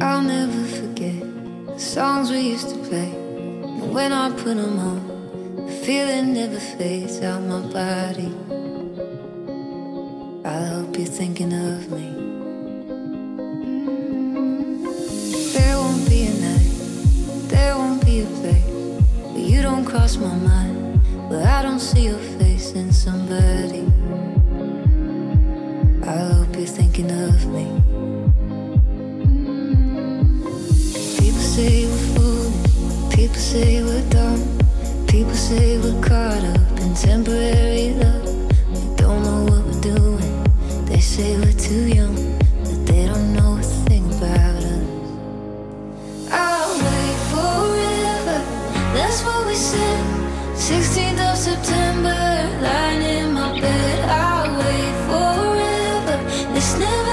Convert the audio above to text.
I'll never forget the songs we used to play. And when I put them on, the feeling never fades out my body. I hope you're thinking of me. There won't be a night, there won't be a place where you don't cross my mind, where I don't see your face in somebody. I hope you're thinking of me. Say we're fools, people say we're dumb, people say we're caught up in temporary love. We don't know what we're doing. They say we're too young, but they don't know a thing about us. I'll wait forever. That's what we said. 16th of September, lying in my bed. I'll wait forever. This never